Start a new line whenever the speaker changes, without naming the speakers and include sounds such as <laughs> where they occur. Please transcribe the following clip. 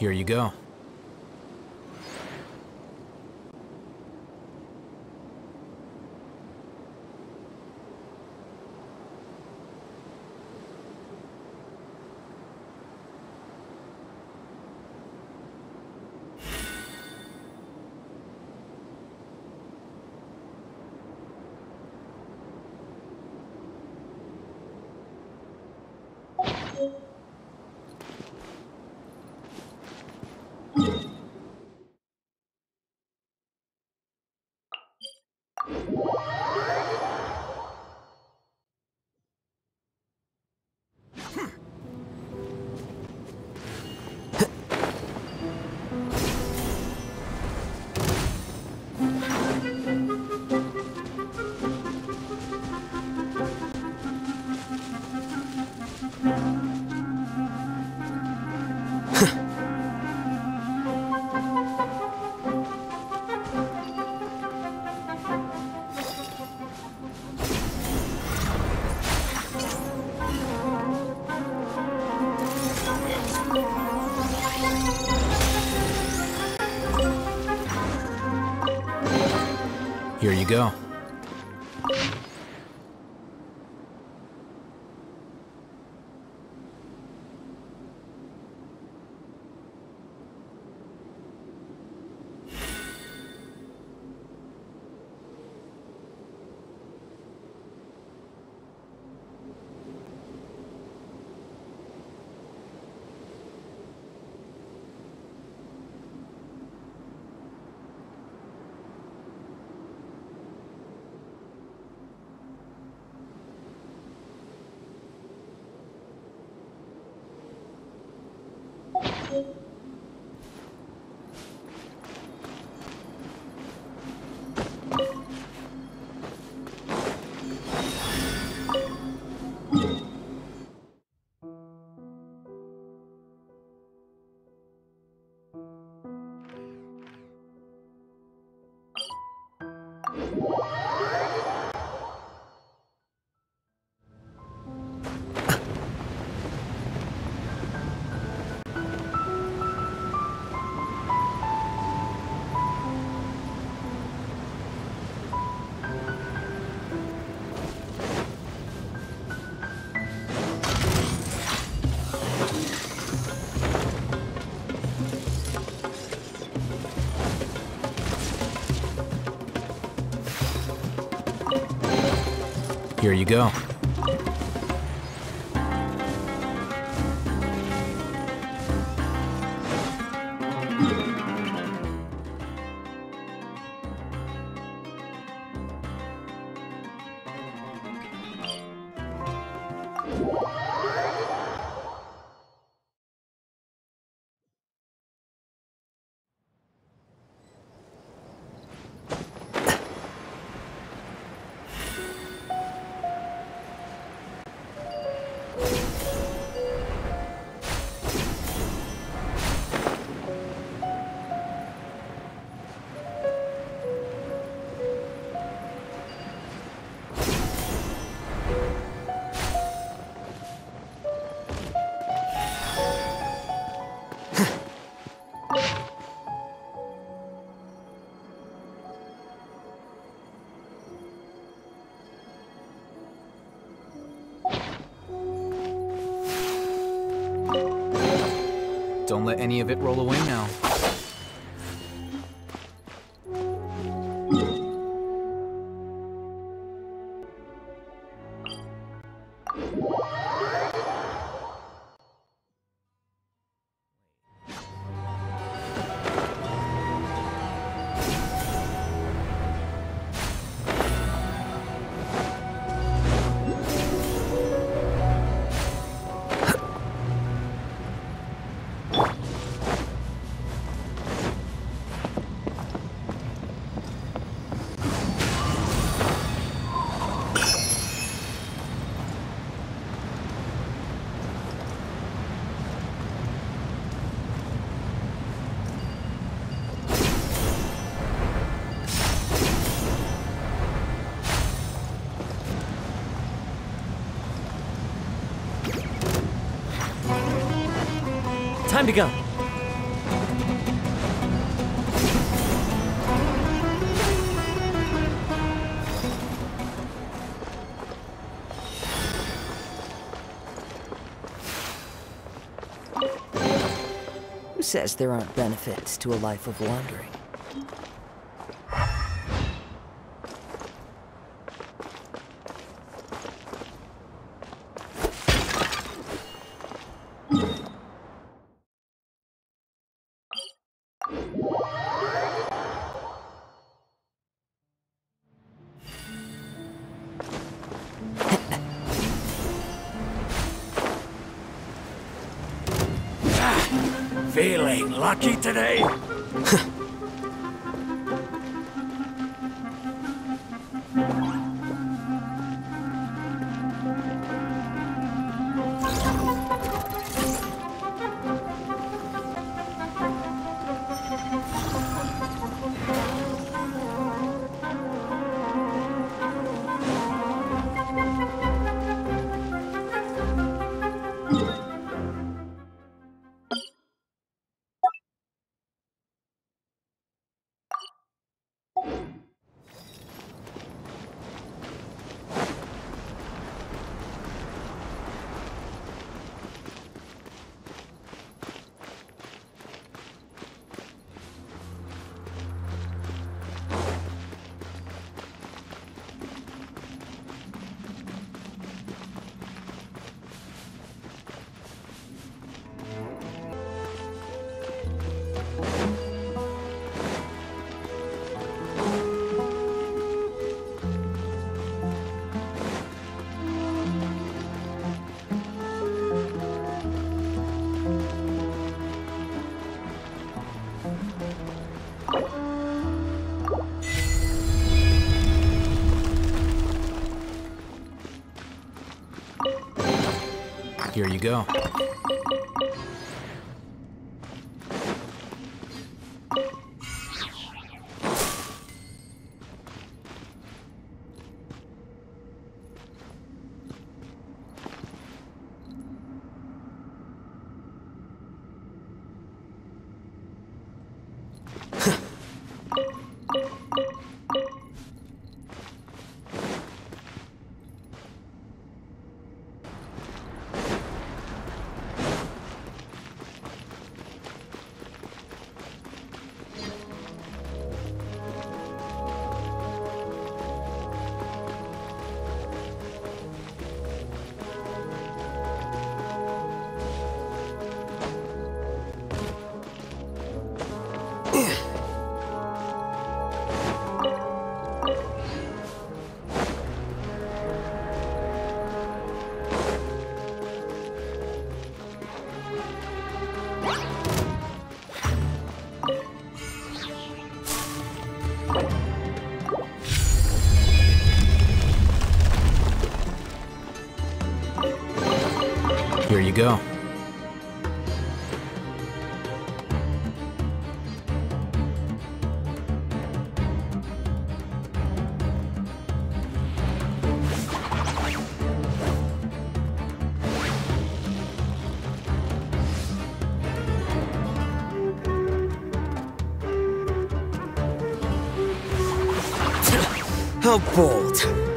Here you go. Go. Here you go. Let any of it roll away now.
Time to go.
Who says there aren't benefits to a life of wandering?
Feeling lucky today? <laughs>
go. You go.
How bold.